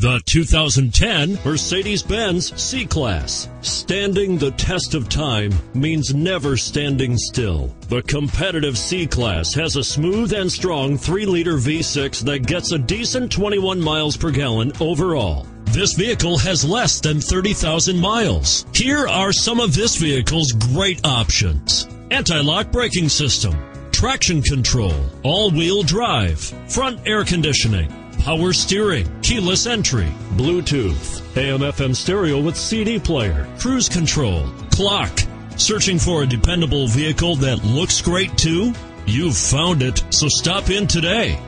The 2010 Mercedes-Benz C-Class. Standing the test of time means never standing still. The competitive C-Class has a smooth and strong 3-liter V6 that gets a decent 21 miles per gallon overall. This vehicle has less than 30,000 miles. Here are some of this vehicle's great options. Anti-lock braking system, traction control, all-wheel drive, front air conditioning, power steering, keyless entry, Bluetooth, AM FM stereo with CD player, cruise control, clock. Searching for a dependable vehicle that looks great too? You've found it, so stop in today.